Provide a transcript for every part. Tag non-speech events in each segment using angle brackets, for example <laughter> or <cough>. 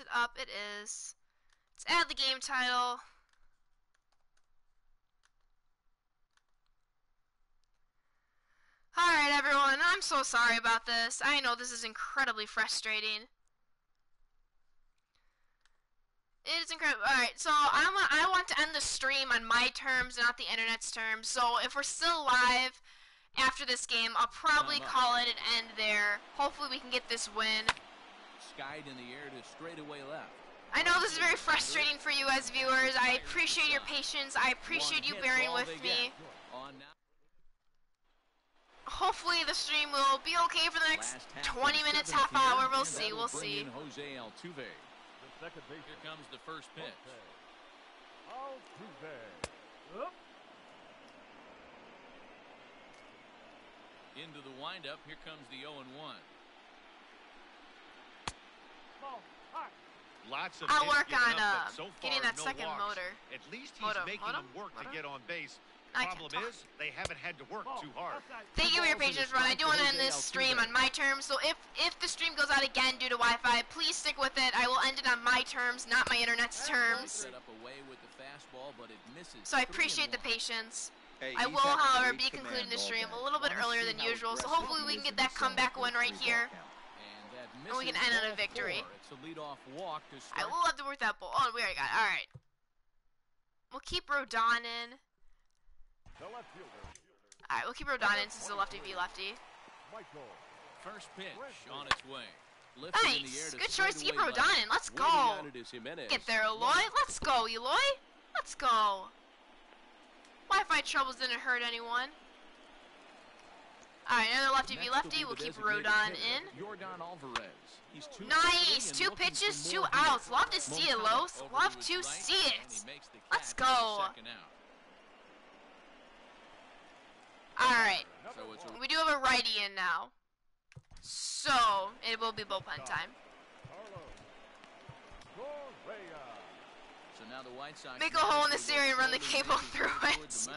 It up? It is. Let's add the game title. Alright everyone, I'm so sorry about this. I know this is incredibly frustrating. It is incredible. Alright, so I'm a, I want to end the stream on my terms, not the internet's terms. So if we're still live after this game, I'll probably call it an end there. Hopefully we can get this win. Skied in the air to straightaway left. I know this is very frustrating for you as viewers. I appreciate your patience. I appreciate you bearing with me. Hopefully the stream will be okay for the next 20 minutes, half hour. We'll see. We'll see. Jose Altuve. Here comes the first pitch. Altuve. Into the windup. Here comes the 0 and 1. Ball. Hot. Lots of I'll work on, up, uh, but so getting that no second walks. motor. At least he's Moto, making moto, them work moto? to get on base. I Problem is, they haven't had to work Ball. too hard. Thank you for your patience, Ron. I do want to end this stream on my terms, so if if the stream goes out again due to Wi-Fi, please stick with it. I will end it on my terms, not my internet's terms. Set up away with the fastball, but it misses. So I appreciate the patience. Hey, I will, however, be concluding the stream a little bit earlier than usual, so hopefully we can get that comeback win right three-ball here. Count. And we can end on a victory. It's a leadoff walk to I start. will have to work that ball. Oh, we already got it. All right. We'll keep Rodon in. The left fielder. All right, we'll keep Rodon in since it's a lefty v lefty. Michael. First pitch on its way. Lifted in the air Nice. to Good choice to keep Rodon in. Let's go. on it is Jimenez. Get there, Eloy. Let's go, Eloy. Let's go. Wi-Fi troubles didn't hurt anyone. All right, another lefty v lefty. We'll keep Rodon in. Nice. Two pitches, two outs. Love to see it, Los. Love to see it. Let's go. All right. So it's a We do have a righty in now. So, it will be bullpen time. So now the White Sox Make a hole in the series and run the cable through it.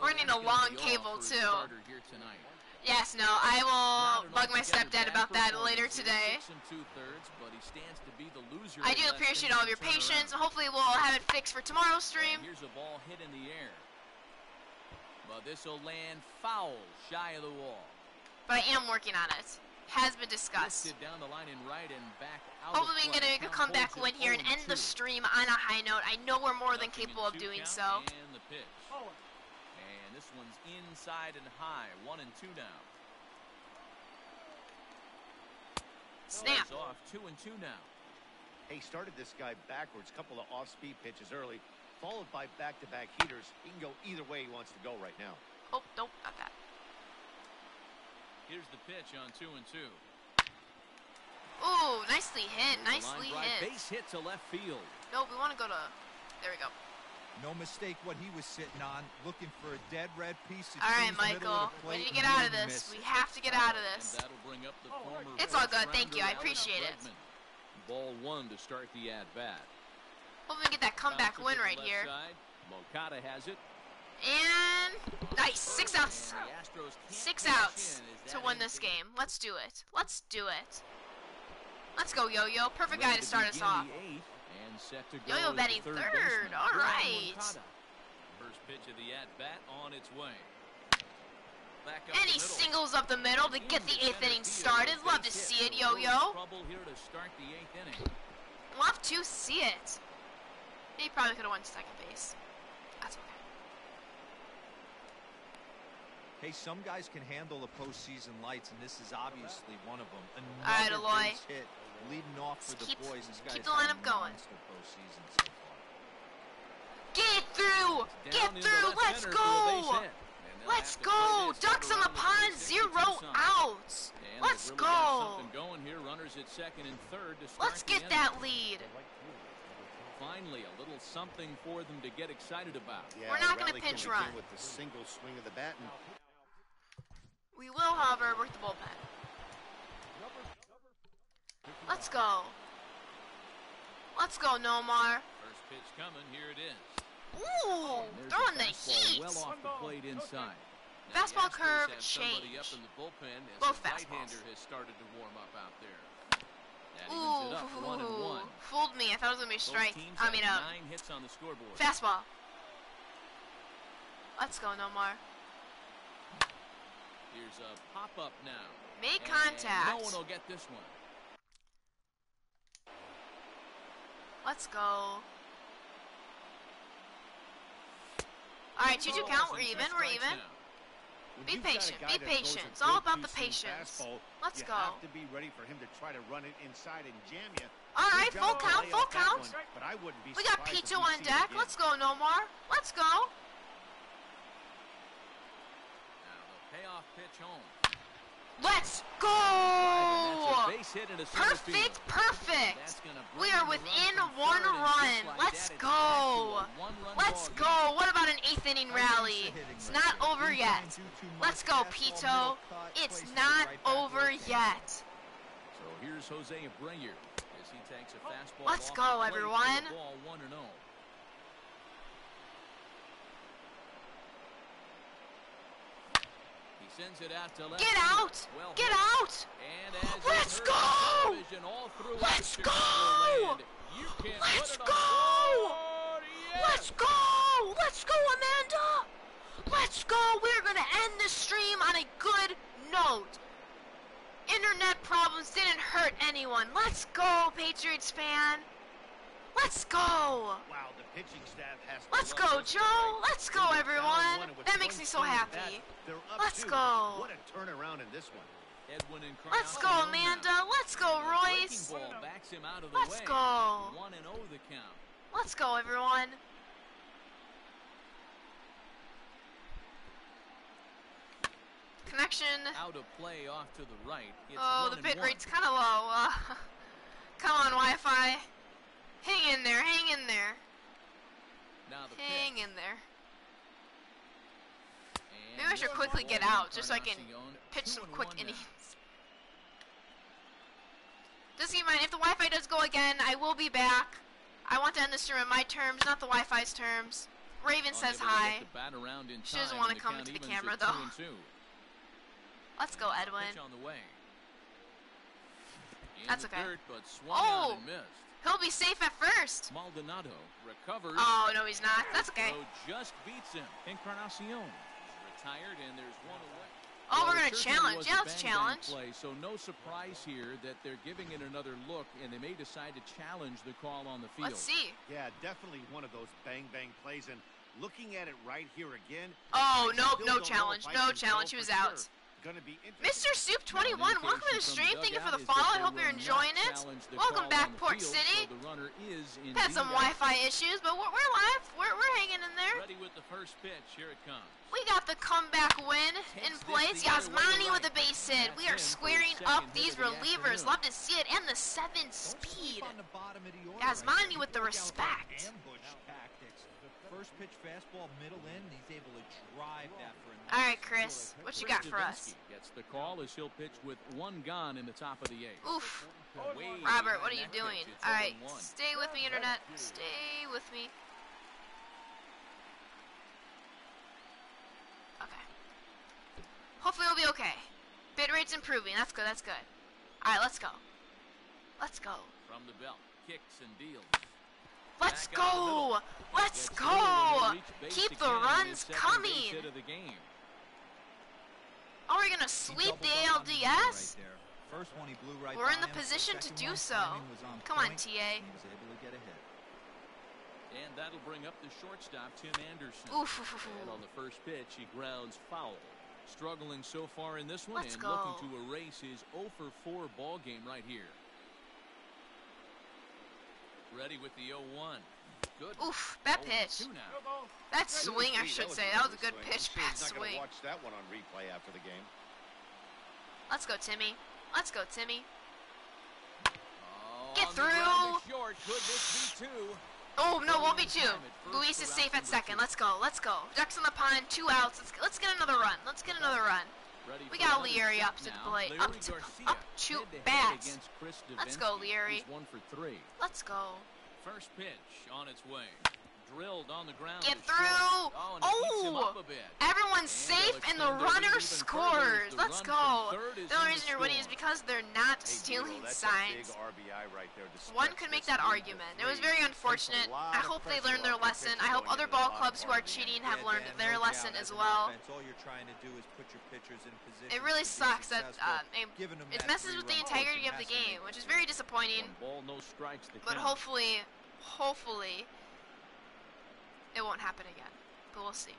We're gonna need a long cable, all for his too. starter here tonight. Yes, no, I will bug my enough to get stepdad about that later today. Six and two-thirds, but he stands to be the loser I do appreciate all of your patience. Hopefully, we'll have it fixed for tomorrow's stream. Here's a ball hit in the air. But this will land foul, shy of the wall. But I am working on it. Has been discussed. Down the line and right and back out. Hopefully, we can play. a comeback win here and 0 end the stream on a high note. I know we're more than capable of doing so. And the pitch. Forward. And this one's inside and high. One and two now. Snap. Goes off two and two now. He started this guy backwards, couple of off-speed pitches early, followed by back-to-back heaters. He can go either way he wants to go right now. Oh, nope, not that. Here's the pitch on two and two. Ooh, nicely hit. Here's Nicely hit. Base hit to left field. Nope, we want to go to. There we go. No mistake what he was sitting on, looking for a dead red piece of All right, cheese Michael. of the We need to get out of this. We have to get out of this. That'll bring up the Oh, former It's all good, thank you, I appreciate it. Ball one to start the at bat. Hopefully, we can get that comeback win right here. Moncada has it. And nice, six oh, outs. And the Astros can't Six outs to win this game. Let's do it. Let's do it. Let's go, Yo-Yo. Perfect guy to start us begin off. The eighth and set to go Yo-Yo batting third third. baseman, All Yoan right. Moncada. First pitch of the at bat on its way. Back up And he middle. singles up the middle to get the eighth inning started. Love to see it, Yo-Yo. Here to start the eighth inning. Love to see it. He probably could have won second base. That's okay. Hey, some guys can handle the postseason lights, and this is obviously one of them. All right, Another Eloy. base hit leading off for the keep- boys. This keep the lineup going. so. Get through! Get through! Let's center for a base go! hit. And they'll Let's have to play go! Ducks on the pond, zero outs! Let's they've really got go! going here. Runners at second and third to Let's get that lead. Finally, a little something for them to get excited about. Yeah, We're not gonna pinch run. with the single swing of the bat and We will, however, work the bullpen. Let's go. Let's go, Nomar. First pitch coming. Here it is. Ooh, throwing the heat. Well off the plate inside. Now, Fastball curve have change. up in the bullpen as Both the fastballs. has started to warm up out there. That evens it up, one and Ooh, one. fooled me. I thought it was gonna be a strike. I mean, a uh, nine hits on the scoreboard. fastball. Let's go, Nomar. Here's a pop-up now. Make And contact. No one will get this one. Let's go. All right, two-two count. We're even. We're even. Be you've got a patient, be that throws a patient. It's all about the patience. fastball, Let's go. have to be ready for him to try to run it inside and jam you. All right, full count, full count. one, But I wouldn't be We got Pito on deck. Let's go, Nomar. Let's go. Now the payoff pitch home. Let's go. base hit into Perfect, perfect. We are within one third, and just run. Let's go. back to a one-run Let's go. What about an eighth inning rally? It's not over yet. Let's go, Pito. It's not over yet. So here's Jose Abreu as he takes a fastball. Let's go, the plate for a everyone. Ball one and oh. He sends it out. Get out. Well Get out. Let's you heard on go! Let's go! Let's go! on the board. Yes! Let's go. Let's go, Amanda. Let's go. We're going to end the stream on a good note. Internet problems didn't hurt anyone. Let's go, Patriots fan. Let's go. Wow, the pitching staff has Let's go, Joe. guy. Let's go, everyone. one and with That makes me so swing of the happy. bat, they're up Let's two. go. What a turnaround in this one. Edwin and Let's go, Amanda. Let's go, And Royce. ball backs him out of the Let's way. go. One and oh the count. Let's go, everyone. Connection. Out of play off to the right. It's Oh, one the and bit one. rate's kind of low. Uh, <laughs> come on, Wi-Fi. Hang in there. Hang in there. The Hang in there. And Maybe I should quickly get out just so I can pitch some quick innings. Doesn't even mind if the Wi-Fi does go again. I will be back. I want to end this stream on my terms, not the Wi-Fi's terms. Raven says to hi. get the bat around in She doesn't wanna come into the camera, though. two two. Let's go, Edwin. Pitch on the way. That's okay. Dirt, but swung out Oh! And missed. He'll be safe at first. Maldonado recovers. Oh no, he's not. That's okay. Throw just beats him. Encarnacion is retired, and there's one away. Oh, Well, we're gonna challenge. was Yeah, a let's bang-bang challenge. Play, so no surprise here that they're giving it another look, and they may decide to challenge the call on the field. Let's see. Yeah, definitely one of those bang bang plays. And looking at it right here again. Oh, I nope, no challenge, no challenge, he was out. sure. Gonna be. Mr. Soup 21, welcome to the stream. Thank you for the follow. I hope you're enjoying it. Welcome back, Port City. So Had some. Wi-Fi issues, but we're, we're live. We're, we're hanging in there. Ready with the first pitch. Here it comes. We got the comeback win in place. the other way to Yasmani with a base hit. We are That's in for his squaring up these relievers. Love to see it. And the seven speed. on the bottom of the order Yasmani with the there. Look out for respect. Ambush. First pitch fastball, middle in, and he's able to drive that for a All nice right, Chris, what you got for us? Gets the call as he'll pitch with one gone in the top of the eighth. Oof. Way Robert, what are you doing? All right, stay with me, internet. Stay with me. Okay. Hopefully it'll be okay. Bit rate's improving. That's good. That's good. All right, let's go. Let's go. From the belt, kicks and deals. Let's Back out the middle. go. Let's Gets through and go. he'll reach base Keep the runs his second base coming. hit of the game. Are we gonna sweep the doubled up on the hit ALDS? Right there. First one he blew right We're in the position to do so. timing was on Come on, TA. and He was able to get a hit. And that'll bring up the shortstop, Tim Anderson. Oof, And on the first pitch, he grounds foul. Struggling so far in this one Let's and go. looking to erase his 0 for 4 ball game right here. Ready with the 0-1. Good. Oof. That oh pitch. That swing, I should say. That was a good pitch. I'm Bad he's not gonna swing. watch that one on replay after the game. Let's go, Timmy. Let's go, Timmy. Oh, Get on the ground through. to Short. Could this be two? Oh no, won't be two. time at first Luis is safe at second. Let's go. Let's go. Ducks on the pond. Two outs. Let's let's get another run. Let's get another run. We got Leary up to the plate. Up to- up to bats. Let's go, Leary. One for three. Let's go. First pitch on its way. drilled on the ground. Get through. Oh, and it eats him Oh. up a bit. Everyone's And they'll safe and the extend their lead runner scores. the Let's go. from third is The only reason you're winning is because they're not Hey, stealing D'Lo, signs. A big RBI right One could make that argument. It was very unfortunate. I hope they learned their lesson. I hope other ball clubs who are cheating have Yeah, learned their lesson as well. offense, all you're trying to do is put your pitchers in position It really sucks that successful, uh, it, it messes with the integrity of the has to make game, which is very disappointing. One ball, no strikes. The But hopefully, hopefully, it won't happen again. But we'll see.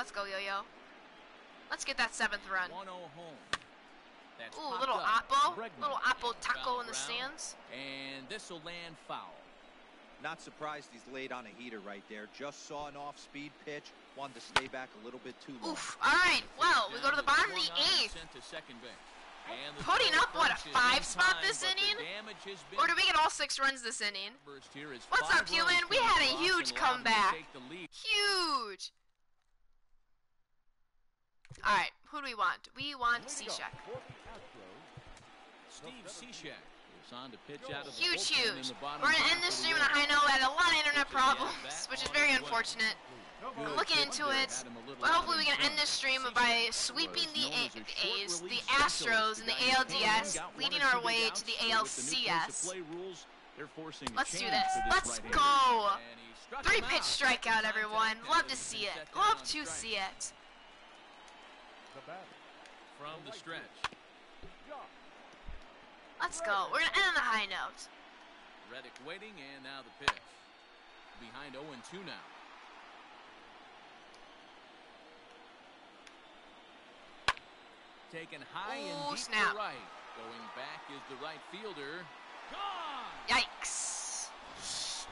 Let's go, Yo-Yo. Let's get that seventh run. 1-0 home. That's Ooh, little up. Oppo. Bregman. Little Oppo taco Foul in the ground, stands. And this will land foul. Not surprised he's laid on a heater right there. Just saw an off-speed pitch. Wanted to stay back a little bit too long. Oof. All right. Well, we go to the bottom of the swung on and eighth. sent to second base. And the Putting up, what, a five spot time, this inning? damage Or do we get all six runs this inning? Burst here is What's up, human? We coming had a huge and allowed them to comeback. take the lead. Huge. All right. Who do we want? We want Leading up Cishek. for Steve Cishek is on to pitch out of the Huge, in huge. the We're gonna end this the stream on a eighth. high note. We had a lot of internet problems, which is very unfortunate. Good I'm looking into it. had him a little But hopefully we can end this stream by sweeping the A- as A's, the Astros, specialist. and the guy who came in, ALDS, leading our way to the but with the new pace of ALCS. play rules, they're forcing a Let's do this. Let's go. And he struck Three him pitch out. strikeout, everyone. Love to see it. Love to see it. The batter, From the stretch. Let's go. We're gonna end on a high note. Reddick waiting, and now the pitch. Behind 0-2 now. Taken high Ooh, and deep snap. to right. Going back is the right fielder. Gone! Yikes.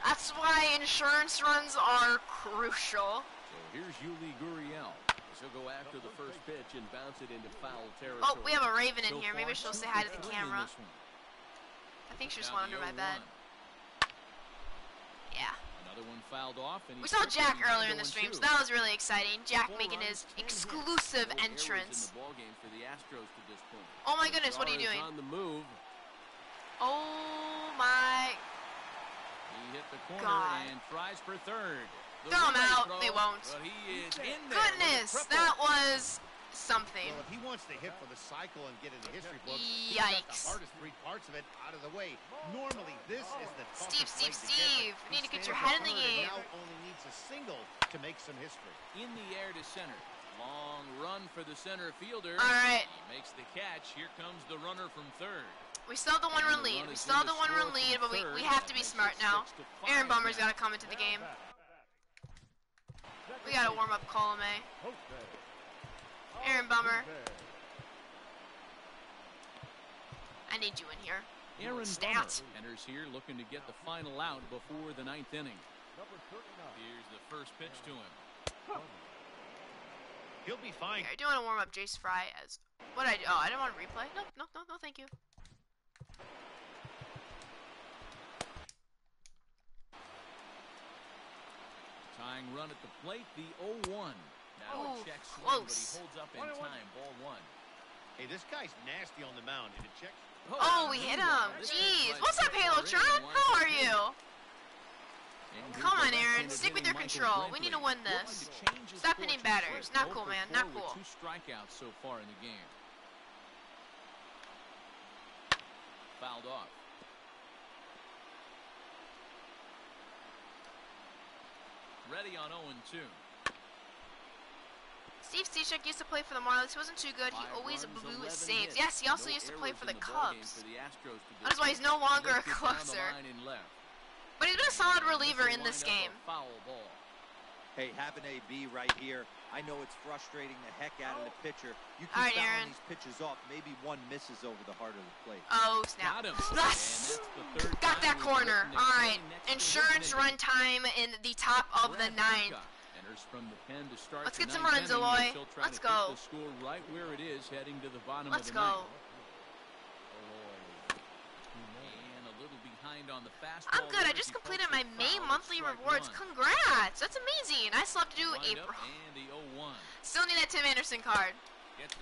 That's why insurance runs are crucial. So here's Yuli Gurriel. She'll go after the first pitch and bounce it into foul territory. Oh, we have a Raven in here. Maybe she'll say hi to the camera. I think she just went under my bed. Yeah. Another one fouled off, and We saw Jack earlier in the stream, so that was really exciting. Jack making his exclusive entrance. In the ballgame for the Astros to this point. Oh my goodness, what are you doing? On the move, Oh my. he hit the corner God. and tries for third. The Throw him out. throw, They won't. But he is in there Goodness, that was something. Well, if he wants to hit for the cycle and get in the history book, he's the Yikes. hardest three parts of it out of the way. Normally, this is the Steve, Steve, leg to get, but Steve, he need to get your head in the game. Now only needs a single to make some history. In the air to center. Long run for the center fielder. All right. He makes the catch. Here comes the runner from third. We still have the one run lead. We still have the one run lead, but we, we have to be smart now. six to five Aaron Bummer's now. got to come into the game. Back. We got to warm up Colome. Eh? Jose. Aaron Bummer. I need you in here. Aaron Stats. Enters here looking to get the final out before the ninth inning. Here's the first pitch to him. He'll be fine. Here, I do want to warm up Jace Fry as. What I do? Oh, I didn't want to replay. No, no, no, no, thank you. Tying run at the plate, the 0-1. Now Ooh, a check swing, close. but he holds up in One and one. time. Ball one. Hey, this guy's nasty on the mound. And it checks. Oh, oh, we hit him. Jeez. is What's up, Halo there. Tron? How are you? Come on, Aaron. Stick with your control. We need to win this. Looking to change his Stop hitting batters. Not cool, man. Not cool. Two strikeouts so far in the game. Fouled off. Ready on 0-2. Steve Cishek used to play for the Marlins. He wasn't too good. He always blew 11 saves. Yes, he also No used to play for in the Cubs. for the That is why he's no longer a Lifted closer. line and left. But he's been a solid reliever in this game. a Foul ball. Hey, having AB right here, I know it's frustrating the heck out of the pitcher. You All right, keep fouling these pitches off. Maybe one misses over the heart of the plate. Oh, snap. Got him. Yes! And that's the third Got that corner. written a All play right. next to his Insurance run time in the top of the ninth. Enters from the pen to start Let's the get some runs, inning, Eloy. and Let's to go. Keep the score right where it is, heading to the bottom Let's of the go. ninth. And a little behind on the fastball. I'm good. I just completed my May monthly rewards. Congrats! That's amazing. I still have to do April. 0-1. Still need that Tim Anderson card.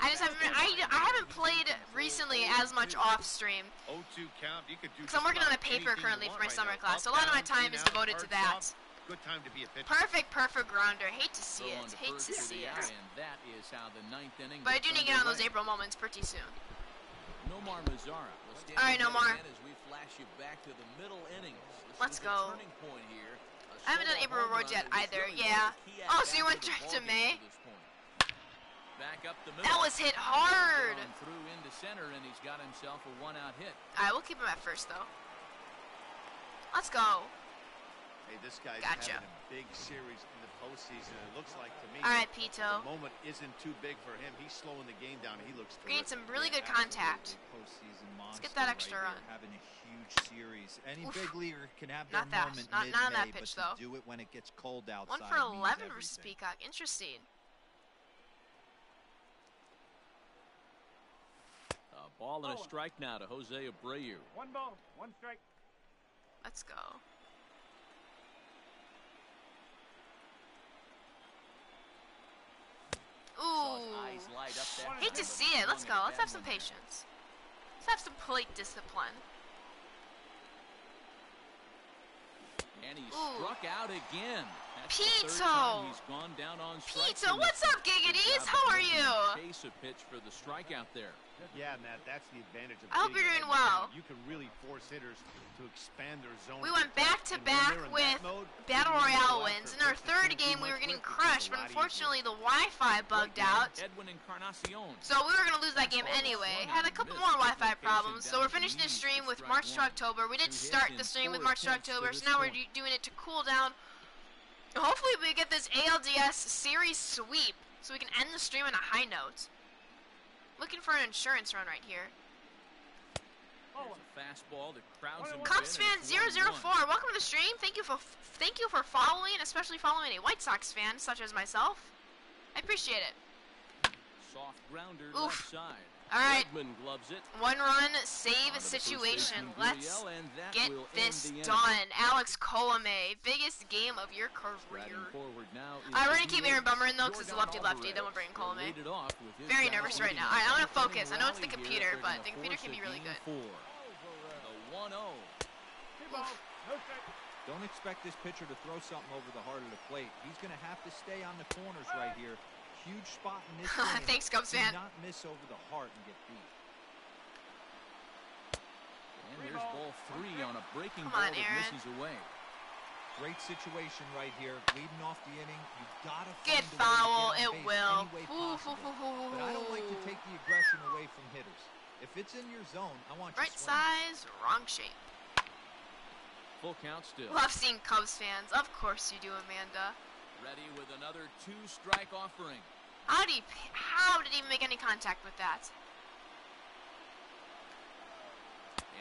I just haven't I, I haven't played recently as much off stream 0-2 count. You could do. because I'm working on a paper currently for my summer class. So a lot of my time is devoted to that. Good time to be a pitcher. Perfect, perfect grounder. Hate to see it. Hate to see it. And that is how the ninth inning But I do need to get on those. April moments pretty soon. Nomar Mazara. will stand All right, in Nomar. Again flash you back to the middle innings. This Let's go. turning point here. A I haven't done April home Rewards run yet either, yeah. one of oh, the key Oh, so you went of direct to ballgame May? Back up the middle. That was hit hard. Down through into center, and he's got himself a one-out hit. All right, we'll keep him at first though. Let's go. Hey, this guy's Gotcha. having a big series in the postseason. It looks like to me All right, the Pito. moment isn't too big for him. He's slowing the game down. He looks We need terrific. some really good contact. Postseason Let's get monster that extra there, run. Having a huge series. Any Oof. big leaguer can have Not their that- moment not- not on that pitch, but though. do it when it gets cold outside One for 11 versus everything. Peacock. Interesting. A ball and a oh. strike now to Jose Abreu. One ball, one strike. Let's go. Ooh. light up that Hate to see it. Let's go. Let's have some patience. Let's have some plate discipline. And he Ooh. struck out again. That's the Pito. he's gone down on strikes Pito, what's up, Giggities? How of are you? Chase a pitch for the strikeout there. Yeah, Matt, that's the advantage of I hope you're doing ahead of the well. You can really force hitters to expand their zone. We went back to back with mode, Battle Royale wins. In our third game, we were getting with, which is a crushed, but unfortunately, the Wi-Fi bugged out. Edwin Encarnacion. So we were gonna lose that game anyway. Had a couple more Wi-Fi problems, so we're finishing the stream with March to October. We did start the stream with March to October, so now we're doing it to cool down. Hopefully, we get this ALDS series sweep, so we can end the stream on a high note. Looking for an insurance run right here. A fastball that crowds. Cubs fan it's 004, welcome to the stream. Thank you for thank you for following, especially following a White Sox fan such as myself. I appreciate it. Soft grounder Oof. left side. All right, Bregman gloves it. one run save Onto the first situation. Let's Gurriel, and that get this done. Alex Colome, biggest game of your career. Riding forward now is I the already keep Aaron Bummer in though, 'cause it's a lefty-lefty, then we'll Alvarez. bring Colome. He'll lead it off with his Very nervous right now. All right, I wanna focus. I know it's the computer, but the computer can be really good. Four. The 1-0. Two balls, no strike. Don't expect this pitcher to throw something over the heart of the plate. He's going to have to stay on the corners right here. Huge spot in this <laughs> game. Thanks, Cubs Do fan. not miss over the heart and get beat. And Three there's ball. ball three on a breaking Come ball on, that Aaron. misses away. Great situation right here. Leading off the inning. You've got to Get find a way to foul, get it will. any way Ooh, hoo, possible. hoo, hoo, But I don't like to take the aggression away from hitters. If it's in your zone, I want you Right to size, wrong shape. Full count still. Love seeing Cubs fans. Of course you do, Amanda. Ready with another two-strike offering. How did he? How did he make any contact with that?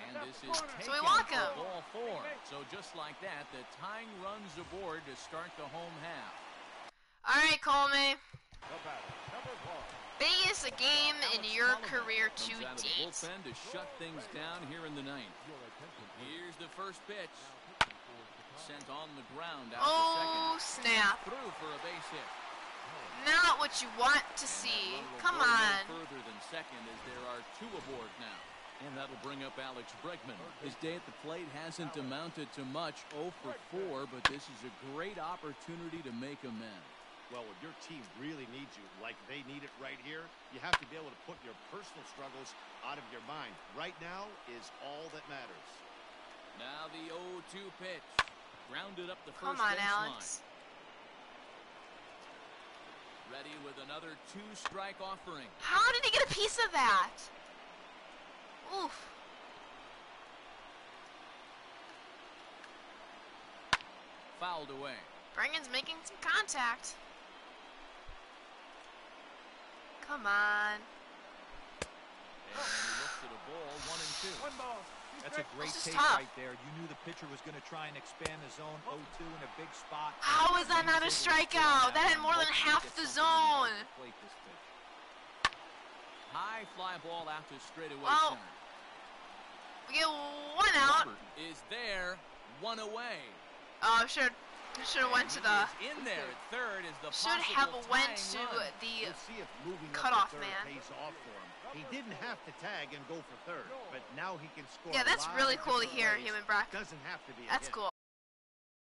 And this is taken So we walk for him. ball four. So just like that, the tying runs aboard to start the home half. All right, Colome. The batter, number one. Biggest game in your career comes to out of the date. bullpen to shut things down here in the ninth. Your attention, please. Here's the first pitch. Now pitching for Chicago. Sent on the ground out Oh to second. snap! Through for a base hit. Not what you want to see. Come on. further than second as there are two aboard now. And that'll bring up Alex Bregman. His day at the plate hasn't amounted to much, 0 for 4, but this is a great opportunity to make amends. Well, when your team really needs you, like they need it right here, you have to be able to put your personal struggles out of your mind. Right now is all that matters. Now the 0-2 pitch. Grounded up the first Come on, Alex. line. Ready with another two-strike offering. How did he get a piece of that? Oof. Fouled away. Bregman's making some contact. Come on. And he looks at a ball, one and two. One ball, two That's a great This take tough. right there. You knew the pitcher was going to try and expand the zone 0-2 in a big spot. How is that He not a was able to sit on strikeout? That had more than half the zone. the plate this pitch. High fly ball out to straightaway Well, center. We get one out. Robert is there, one away. Oh, should should have went to the in there at third is the should have went to run. the We'll see if moving cutoff to man. pays off for him. He didn't have to tag and go for third, but now he can score. Yeah, that's really cool to hear, ways. Human Brock. Doesn't have to be. That's cool.